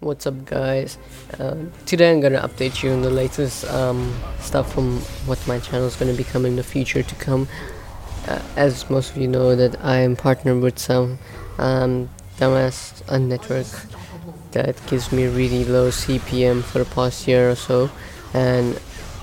What's up, guys? Um, today I'm gonna update you on the latest um, stuff from what my channel is gonna become in the future to come. Uh, as most of you know, that I am partnered with some um, dumbass uh, network that gives me really low CPM for the past year or so, and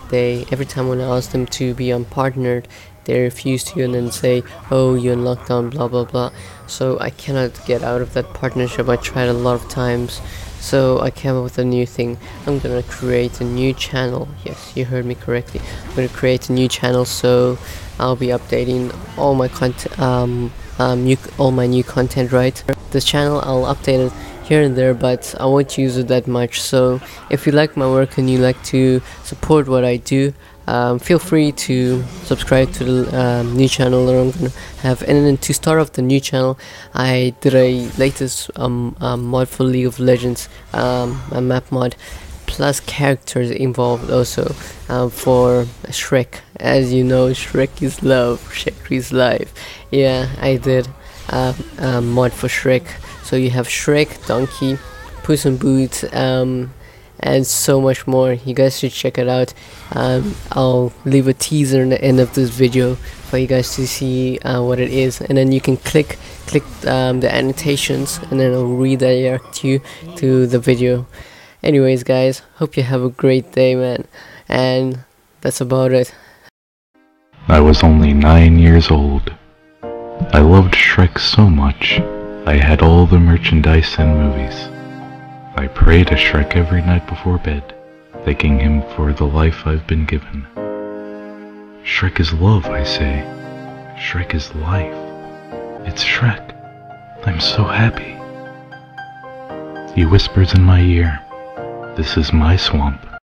they every time when I ask them to be unpartnered, they refuse to and then say, "Oh, you're in lockdown," blah blah blah. So I cannot get out of that partnership. I tried a lot of times so I came up with a new thing. I'm gonna create a new channel. Yes, you heard me correctly. I'm gonna create a new channel, so I'll be updating all my content, um, um, new, all my new content. Right, this channel I'll update it here and there, but I won't use it that much. So if you like my work and you like to support what I do, um, feel free to subscribe to the um, new channel that I'm gonna have. And then to start off the new channel, I did a latest um, um mod for League of Legends, um, a map mod, plus characters involved also um, for Shrek. As you know, Shrek is love, Shrek is life. Yeah, I did uh, a mod for Shrek. So you have Shrek, Donkey, Puss in Boots. Um, and so much more. You guys should check it out. Um, I'll leave a teaser in the end of this video for you guys to see uh, what it is, and then you can click click um, the annotations, and then it'll redirect you to the video. Anyways, guys, hope you have a great day, man, and that's about it. I was only nine years old. I loved Shrek so much. I had all the merchandise and movies. I pray to Shrek every night before bed, thanking him for the life I've been given. Shrek is love, I say. Shrek is life. It's Shrek. I'm so happy. He whispers in my ear, This is my swamp.